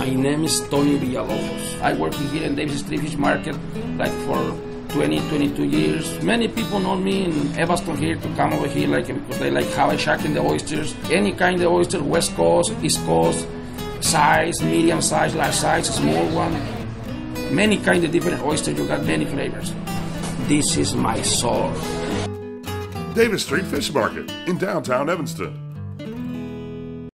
My name is Tony Villalobos. I work here in Davis Street Fish Market like for 20, 22 years. Many people know me in Evanston here to come over here like because they like how I in the oysters. Any kind of oyster, West Coast, East Coast, size, medium size, large size, small one. Many kind of different oysters. You got many flavors. This is my soul. Davis Street Fish Market in downtown Evanston.